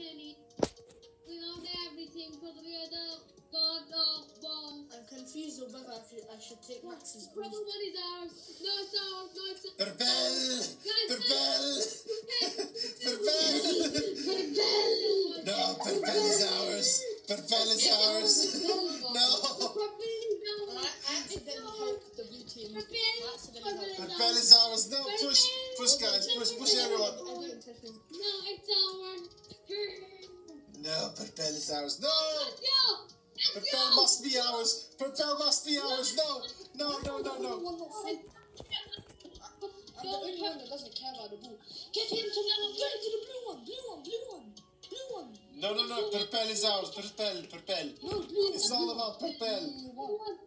penny. We own everything because we are the god of bombs. I'm confused on whether I should, I should take Max's boost. Problem what is ours? No, it's ours. No, it's ours. Purpell! Guys, Purpell! Purpell! No, No, Purpell is ours! Purpell is ours! No! I accidentally helped the blue team. Accidentally helped. Is ours! No, push! Push, guys! Push, push everyone! I didn't intentionally. No, it's ours. No, Purpell is ours! No! No. Purpell must be ours! Purpell must be ours! No! No, no, no, I'm no! one that said- I'm the only one that doesn't care about the ball. Get him to the get it to the blue one, blue one, blue one, blue one. No, no, no! Purpell is ours! Purpell, Purpell! No, blue. It's all about Purpell! Blue one.